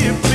please.